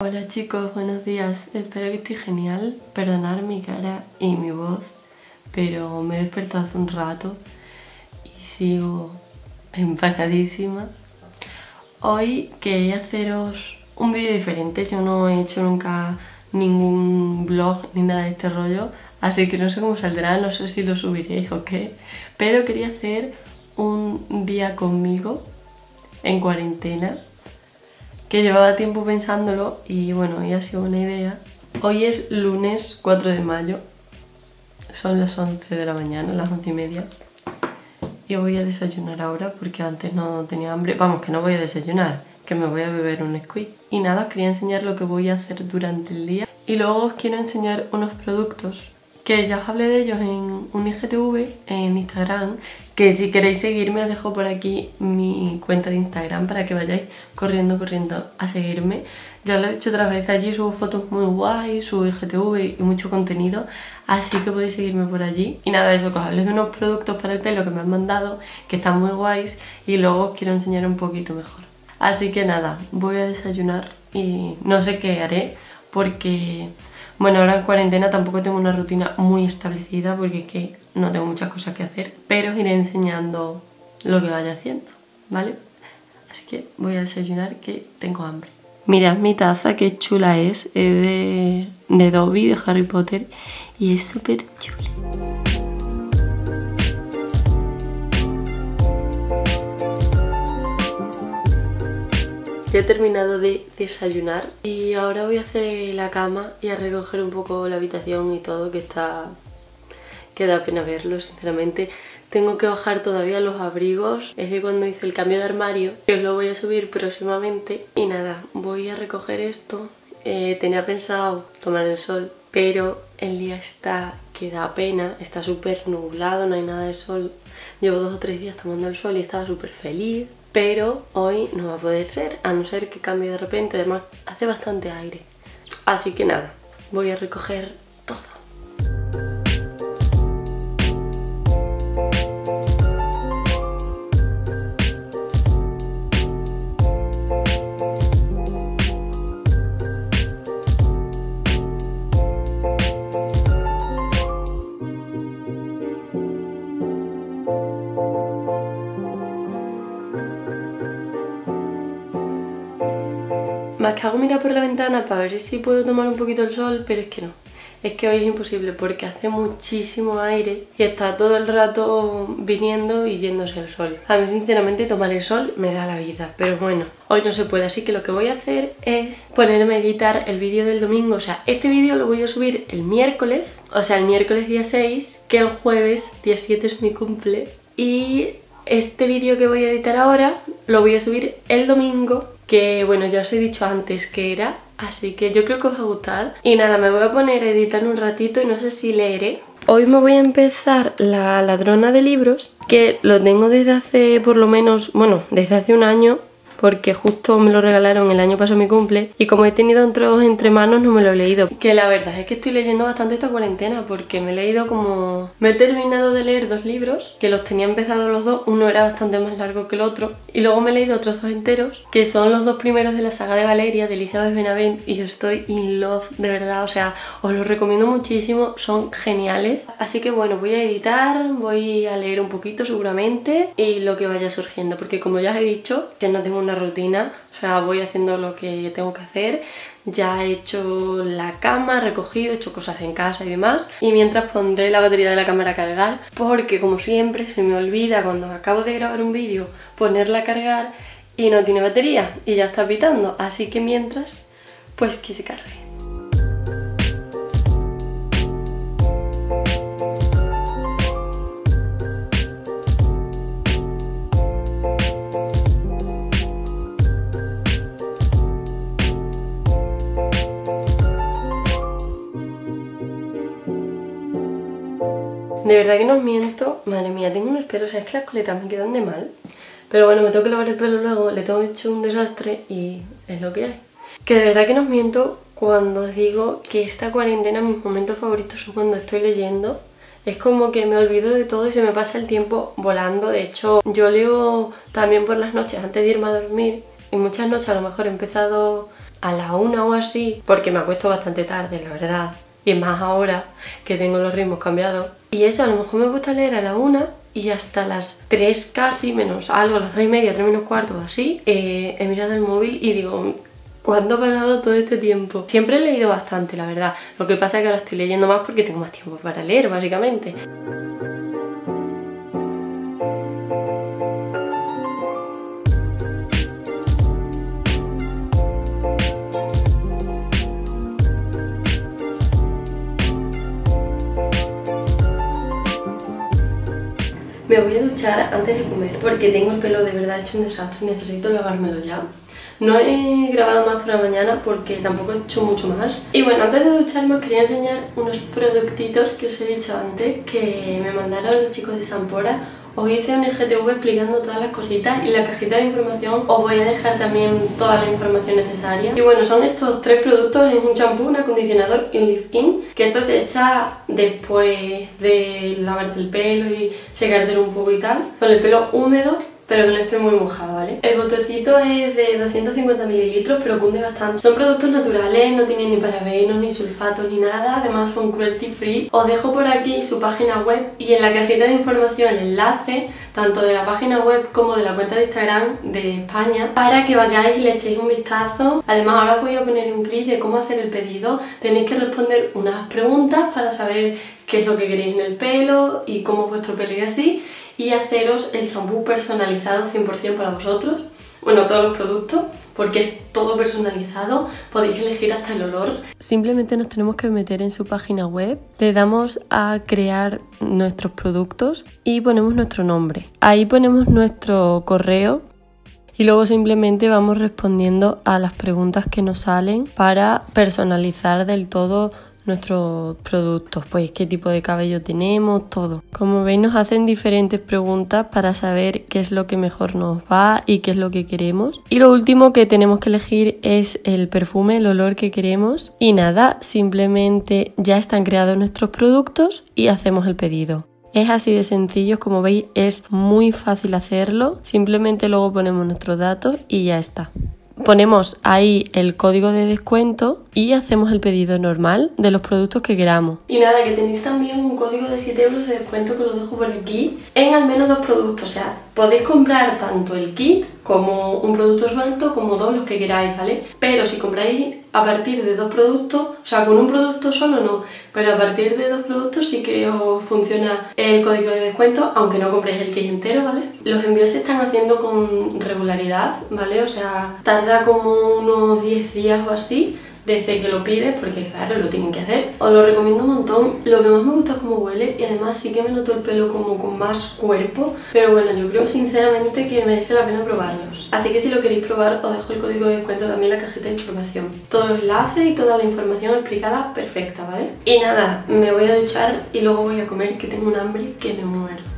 Hola chicos, buenos días. Espero que estéis genial. Perdonad mi cara y mi voz, pero me he despertado hace un rato y sigo empanadísima. Hoy quería haceros un vídeo diferente. Yo no he hecho nunca ningún vlog ni nada de este rollo, así que no sé cómo saldrá, no sé si lo subiré o qué. Pero quería hacer un día conmigo en cuarentena que llevaba tiempo pensándolo y bueno, hoy ha sido una idea. Hoy es lunes 4 de mayo, son las 11 de la mañana, las 11 y media. Y voy a desayunar ahora porque antes no tenía hambre. Vamos, que no voy a desayunar, que me voy a beber un squeeze. Y nada, os quería enseñar lo que voy a hacer durante el día. Y luego os quiero enseñar unos productos que ya os hablé de ellos en un IGTV, en Instagram, que si queréis seguirme os dejo por aquí mi cuenta de Instagram para que vayáis corriendo, corriendo a seguirme. Ya lo he hecho otra vez, allí subo fotos muy guays, subo IGTV y mucho contenido, así que podéis seguirme por allí. Y nada, eso, que os hablé de unos productos para el pelo que me han mandado, que están muy guays, y luego os quiero enseñar un poquito mejor. Así que nada, voy a desayunar y no sé qué haré, porque bueno, ahora en cuarentena tampoco tengo una rutina muy establecida porque es que no tengo muchas cosas que hacer, pero iré enseñando lo que vaya haciendo, ¿vale? Así que voy a desayunar que tengo hambre. Mirad mi taza, qué chula es, es de, de Dobby, de Harry Potter, y es súper chula. Ya he terminado de desayunar y ahora voy a hacer la cama y a recoger un poco la habitación y todo que está... que da pena verlo sinceramente. Tengo que bajar todavía los abrigos, es de cuando hice el cambio de armario, que os lo voy a subir próximamente. Y nada, voy a recoger esto. Eh, tenía pensado tomar el sol, pero el día está que da pena, está súper nublado, no hay nada de sol. Llevo dos o tres días tomando el sol y estaba súper feliz pero hoy no va a poder ser, a no ser que cambie de repente, además hace bastante aire. Así que nada, voy a recoger que hago mirar por la ventana para ver si puedo tomar un poquito el sol, pero es que no. Es que hoy es imposible porque hace muchísimo aire y está todo el rato viniendo y yéndose el sol. A mí sinceramente tomar el sol me da la vida, pero bueno, hoy no se puede, así que lo que voy a hacer es ponerme a editar el vídeo del domingo. O sea, este vídeo lo voy a subir el miércoles, o sea, el miércoles día 6, que el jueves día 7 es mi cumple. Y este vídeo que voy a editar ahora lo voy a subir el domingo que bueno, ya os he dicho antes que era, así que yo creo que os va a gustar. Y nada, me voy a poner a editar un ratito y no sé si leeré. Hoy me voy a empezar La ladrona de libros, que lo tengo desde hace por lo menos, bueno, desde hace un año porque justo me lo regalaron el año pasado mi cumple y como he tenido otros entre manos no me lo he leído. Que la verdad es que estoy leyendo bastante esta cuarentena porque me he leído como... Me he terminado de leer dos libros que los tenía empezados los dos, uno era bastante más largo que el otro y luego me he leído otros dos enteros que son los dos primeros de la saga de Valeria de Elizabeth Benavent y estoy in love de verdad, o sea, os los recomiendo muchísimo, son geniales. Así que bueno, voy a editar, voy a leer un poquito seguramente y lo que vaya surgiendo porque como ya os he dicho que no tengo una rutina, o sea, voy haciendo lo que tengo que hacer, ya he hecho la cama, recogido, he hecho cosas en casa y demás y mientras pondré la batería de la cámara a cargar porque como siempre se me olvida cuando acabo de grabar un vídeo ponerla a cargar y no tiene batería y ya está pitando, así que mientras pues que se cargue. Verdad que no os miento. Madre mía, tengo unos pelos. es que las coletas me quedan de mal. Pero bueno, me tengo que lavar el pelo luego. Le tengo hecho un desastre y es lo que hay. Que de verdad que no os miento cuando os digo que esta cuarentena mis momentos favoritos son cuando estoy leyendo. Es como que me olvido de todo y se me pasa el tiempo volando. De hecho, yo leo también por las noches antes de irme a dormir. Y muchas noches a lo mejor he empezado a la una o así, porque me acuesto bastante tarde, la verdad. Y más ahora que tengo los ritmos cambiados. Y eso, a lo mejor me he puesto a leer a la una y hasta las 3 casi, menos algo, las 2 y media, 3 menos cuarto así, eh, he mirado el móvil y digo, ¿cuándo ha pasado todo este tiempo? Siempre he leído bastante, la verdad. Lo que pasa es que ahora estoy leyendo más porque tengo más tiempo para leer, básicamente. Me voy a duchar antes de comer porque tengo el pelo de verdad hecho un desastre y necesito lavármelo ya. No he grabado más por la mañana porque tampoco he hecho mucho más. Y bueno, antes de ducharme os quería enseñar unos productitos que os he dicho antes que me mandaron los chicos de Sampora os hice un IGTV explicando todas las cositas y la cajita de información os voy a dejar también toda la información necesaria. Y bueno, son estos tres productos, es un champú, un acondicionador y un leave-in, que esto se echa después de lavarte el pelo y secártelo un poco y tal, con el pelo húmedo pero que no estoy muy mojada, ¿vale? El botecito es de 250 mililitros, pero cunde bastante. Son productos naturales, no tienen ni parabenos, ni sulfatos, ni nada, además son cruelty free. Os dejo por aquí su página web y en la cajita de información el enlace, tanto de la página web como de la cuenta de Instagram de España, para que vayáis y le echéis un vistazo. Además ahora os voy a poner un clip de cómo hacer el pedido. Tenéis que responder unas preguntas para saber qué es lo que queréis en el pelo y cómo es vuestro pelo y así y haceros el champú personalizado 100% para vosotros. Bueno, todos los productos, porque es todo personalizado, podéis elegir hasta el olor. Simplemente nos tenemos que meter en su página web, le damos a crear nuestros productos y ponemos nuestro nombre. Ahí ponemos nuestro correo y luego simplemente vamos respondiendo a las preguntas que nos salen para personalizar del todo nuestros productos, pues qué tipo de cabello tenemos, todo. Como veis nos hacen diferentes preguntas para saber qué es lo que mejor nos va y qué es lo que queremos. Y lo último que tenemos que elegir es el perfume, el olor que queremos. Y nada, simplemente ya están creados nuestros productos y hacemos el pedido. Es así de sencillo, como veis es muy fácil hacerlo, simplemente luego ponemos nuestros datos y ya está ponemos ahí el código de descuento y hacemos el pedido normal de los productos que queramos. Y nada, que tenéis también un código de 7 euros de descuento que lo dejo por aquí en al menos dos productos. O sea, podéis comprar tanto el kit como un producto suelto como dos los que queráis, ¿vale? Pero si compráis a partir de dos productos, o sea, con un producto solo no, pero a partir de dos productos sí que os funciona el código de descuento, aunque no compréis el kit entero, ¿vale? Los envíos se están haciendo con regularidad, ¿vale? O sea, tarda como unos 10 días o así, desde que lo pides, porque claro, lo tienen que hacer. Os lo recomiendo un montón. Lo que más me gusta es cómo huele y además sí que me noto el pelo como con más cuerpo. Pero bueno, yo creo sinceramente que merece la pena probarlos. Así que si lo queréis probar, os dejo el código de descuento también en la cajita de información. Todos los enlaces y toda la información explicada perfecta, ¿vale? Y nada, me voy a duchar y luego voy a comer que tengo un hambre que me muero.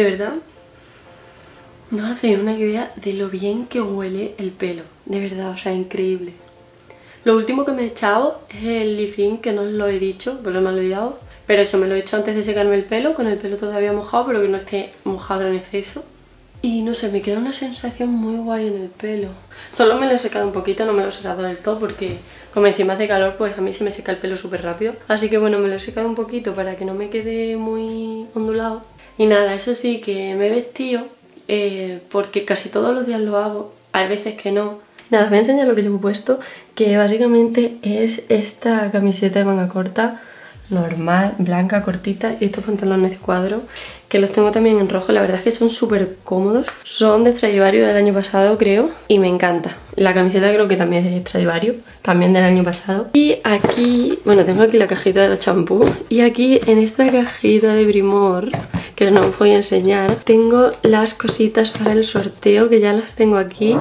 De verdad, no hacéis una idea de lo bien que huele el pelo. De verdad, o sea, increíble. Lo último que me he echado es el leave que no os lo he dicho, pues me he olvidado. Pero eso, me lo he hecho antes de secarme el pelo, con el pelo todavía mojado, pero que no esté mojado en exceso. Y no sé, me queda una sensación muy guay en el pelo. Solo me lo he secado un poquito, no me lo he secado del todo porque como encima hace calor, pues a mí se me seca el pelo súper rápido. Así que bueno, me lo he secado un poquito para que no me quede muy ondulado. Y nada, eso sí, que me he vestido eh, porque casi todos los días lo hago, hay veces que no. Nada, os voy a enseñar lo que yo he puesto, que básicamente es esta camiseta de manga corta, normal, blanca, cortita y estos pantalones de cuadro que los tengo también en rojo, la verdad es que son súper cómodos. Son de Stradivarius del año pasado, creo, y me encanta. La camiseta creo que también es de Stradivarius, también del año pasado. Y aquí, bueno, tengo aquí la cajita de los champús. Y aquí en esta cajita de Brimor, que no os voy a enseñar, tengo las cositas para el sorteo, que ya las tengo aquí,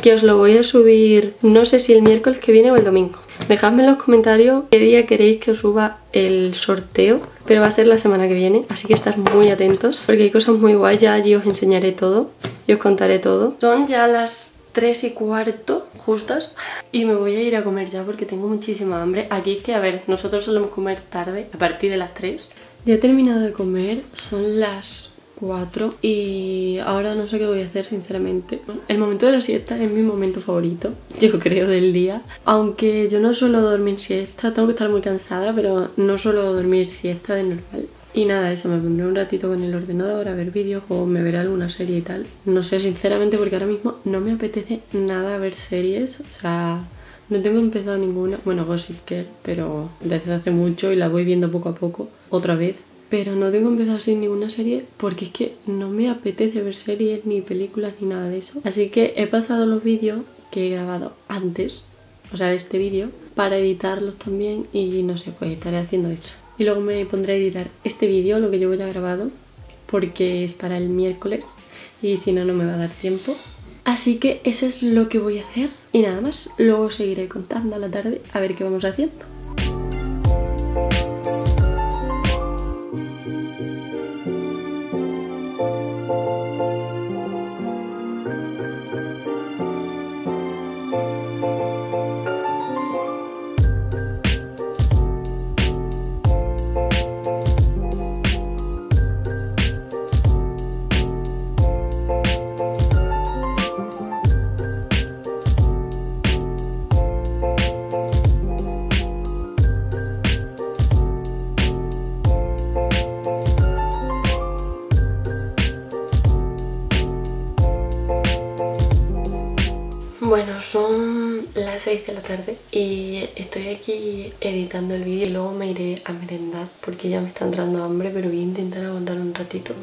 que os lo voy a subir, no sé si el miércoles que viene o el domingo. Dejadme en los comentarios qué día queréis que os suba el sorteo, pero va a ser la semana que viene, así que estar muy atentos porque hay cosas muy guays, ya allí os enseñaré todo y os contaré todo. Son ya las 3 y cuarto justas y me voy a ir a comer ya porque tengo muchísima hambre. Aquí es que, a ver, nosotros solemos comer tarde, a partir de las 3. Ya he terminado de comer, son las 4 y ahora no sé qué voy a hacer sinceramente. El momento de la siesta es mi momento favorito, yo creo, del día. Aunque yo no suelo dormir siesta, tengo que estar muy cansada, pero no suelo dormir siesta de normal. Y nada, eso, me pondré un ratito con el ordenador a ver vídeos o me veré alguna serie y tal. No sé, sinceramente, porque ahora mismo no me apetece nada ver series, o sea... No tengo empezado ninguna, bueno, Gossip Girl, pero desde hace mucho y la voy viendo poco a poco, otra vez pero no tengo empezado así ninguna serie porque es que no me apetece ver series ni películas ni nada de eso. Así que he pasado los vídeos que he grabado antes, o sea, de este vídeo, para editarlos también y no sé, pues estaré haciendo eso. Y luego me pondré a editar este vídeo, lo que llevo ya grabado, porque es para el miércoles y si no, no me va a dar tiempo. Así que eso es lo que voy a hacer y nada más. Luego seguiré contando a la tarde a ver qué vamos haciendo. Bueno, son las 6 de la tarde y estoy aquí editando el vídeo y luego me iré a merendar porque ya me está entrando hambre, pero voy a intentar aguantar un ratito.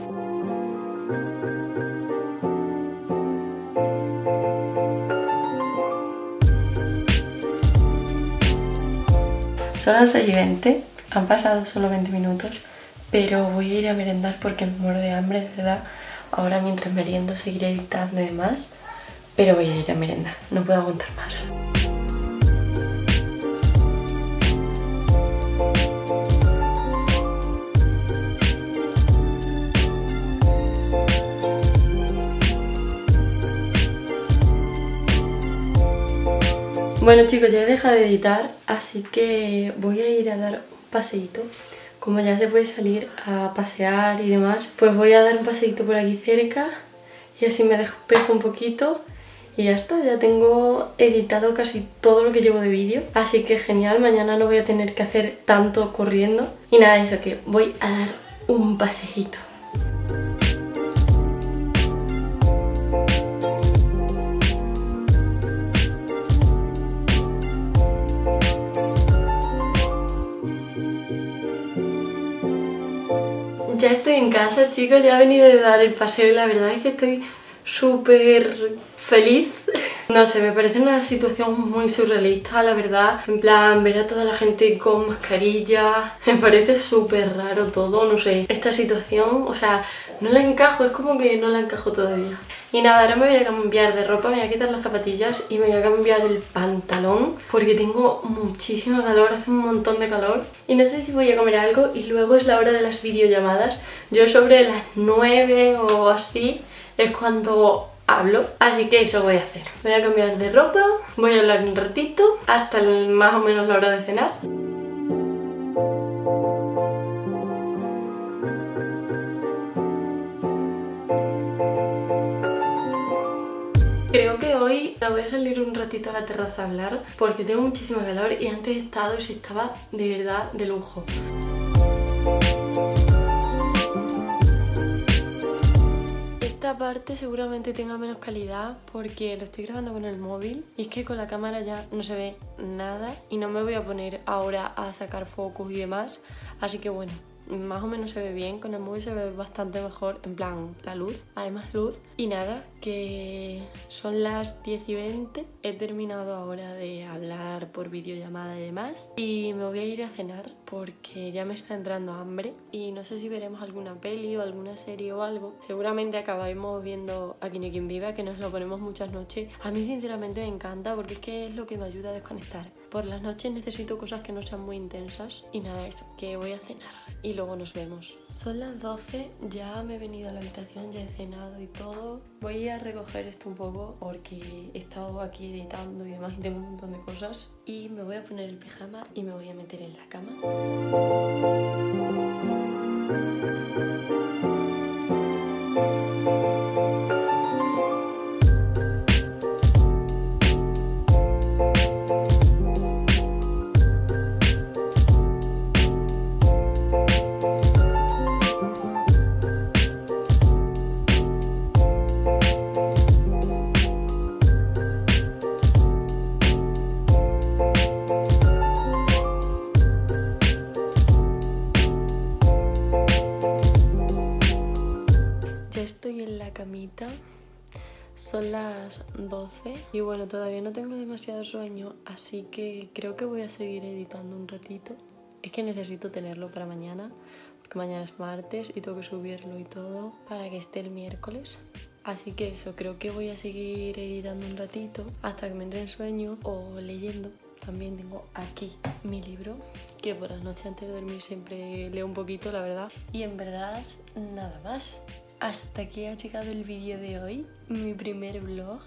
Son las 6 y 20, han pasado solo 20 minutos, pero voy a ir a merendar porque me muero de hambre, de verdad. Ahora mientras meriendo seguiré editando y demás pero voy a ir a merendar, no puedo aguantar más. Bueno chicos, ya he dejado de editar, así que voy a ir a dar un paseíto. Como ya se puede salir a pasear y demás, pues voy a dar un paseíto por aquí cerca y así me despejo un poquito y ya está, ya tengo editado casi todo lo que llevo de vídeo. Así que genial, mañana no voy a tener que hacer tanto corriendo. Y nada, eso que voy a dar un pasejito. Ya estoy en casa, chicos, ya he venido de dar el paseo y la verdad es que estoy súper feliz. No sé, me parece una situación muy surrealista, la verdad. En plan, ver a toda la gente con mascarilla. Me parece súper raro todo, no sé. Esta situación, o sea, no la encajo, es como que no la encajo todavía. Y nada, ahora me voy a cambiar de ropa, me voy a quitar las zapatillas y me voy a cambiar el pantalón porque tengo muchísimo calor, hace un montón de calor. Y no sé si voy a comer algo y luego es la hora de las videollamadas. Yo sobre las 9 o así es cuando hablo. Así que eso voy a hacer. Voy a cambiar de ropa, voy a hablar un ratito, hasta más o menos la hora de cenar. Creo que hoy voy a salir un ratito a la terraza a hablar porque tengo muchísimo calor y antes he estado y estaba de verdad de lujo. Esta parte seguramente tenga menos calidad porque lo estoy grabando con el móvil y es que con la cámara ya no se ve nada y no me voy a poner ahora a sacar focos y demás, así que bueno, más o menos se ve bien, con el móvil se ve bastante mejor, en plan la luz, hay más luz. Y nada, que son las 10 y 20, he terminado ahora de hablar por videollamada y demás y me voy a ir a cenar porque ya me está entrando hambre y no sé si veremos alguna peli o alguna serie o algo. Seguramente acabamos viendo Aquí no quien viva, que nos lo ponemos muchas noches. A mí sinceramente me encanta porque es que es lo que me ayuda a desconectar. Por las noches necesito cosas que no sean muy intensas y nada, eso, que voy a cenar y luego nos vemos. Son las 12, ya me he venido a la habitación, ya he cenado y todo. Voy a recoger esto un poco porque he estado aquí editando y demás y tengo un montón de cosas. Y me voy a poner el pijama y me voy a meter en la cama. Son las 12 y bueno, todavía no tengo demasiado sueño, así que creo que voy a seguir editando un ratito. Es que necesito tenerlo para mañana, porque mañana es martes y tengo que subirlo y todo para que esté el miércoles. Así que eso, creo que voy a seguir editando un ratito hasta que me entre en sueño o leyendo. También tengo aquí mi libro, que por las noches antes de dormir siempre leo un poquito, la verdad. Y en verdad, nada más. Hasta aquí ha llegado el vídeo de hoy, mi primer vlog.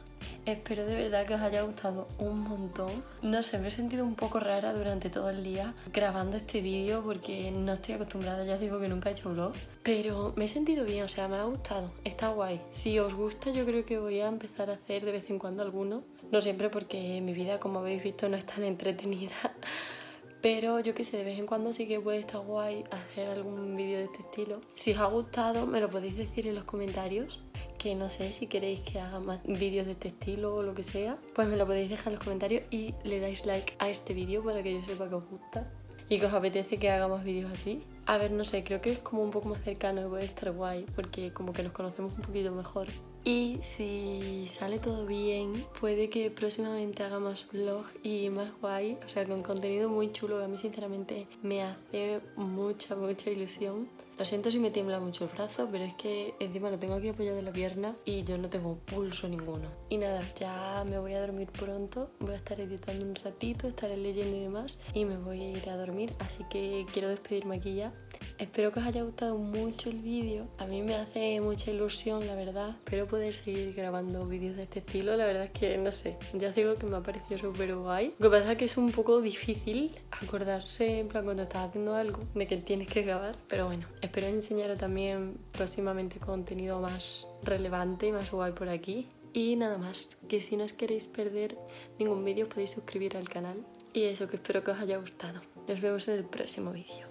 Espero de verdad que os haya gustado un montón. No sé, me he sentido un poco rara durante todo el día grabando este vídeo porque no estoy acostumbrada, ya digo que nunca he hecho vlog. Pero me he sentido bien, o sea, me ha gustado, está guay. Si os gusta yo creo que voy a empezar a hacer de vez en cuando alguno. No siempre porque mi vida, como habéis visto, no es tan entretenida. Pero yo que sé, de vez en cuando sí que puede estar guay hacer algún vídeo de este estilo. Si os ha gustado, me lo podéis decir en los comentarios. Que no sé si queréis que haga más vídeos de este estilo o lo que sea. Pues me lo podéis dejar en los comentarios y le dais like a este vídeo para que yo sepa que os gusta. Y que os apetece que haga más vídeos así. A ver, no sé, creo que es como un poco más cercano y puede estar guay. Porque como que nos conocemos un poquito mejor. Y si sale todo bien, puede que próximamente haga más vlog y más guay, o sea, con contenido muy chulo que a mí sinceramente me hace mucha, mucha ilusión. Lo siento si me tiembla mucho el brazo, pero es que encima lo tengo aquí apoyado en la pierna y yo no tengo pulso ninguno. Y nada, ya me voy a dormir pronto, voy a estar editando un ratito, estaré leyendo y demás y me voy a ir a dormir, así que quiero despedirme aquí ya. Espero que os haya gustado mucho el vídeo. A mí me hace mucha ilusión, la verdad. Espero poder seguir grabando vídeos de este estilo. La verdad es que, no sé, ya digo que me ha parecido súper guay. Lo que pasa es que es un poco difícil acordarse, en plan, cuando estás haciendo algo, de que tienes que grabar. Pero bueno, espero enseñaros también próximamente contenido más relevante y más guay por aquí. Y nada más, que si no os queréis perder ningún vídeo podéis suscribir al canal. Y eso, que espero que os haya gustado. Nos vemos en el próximo vídeo.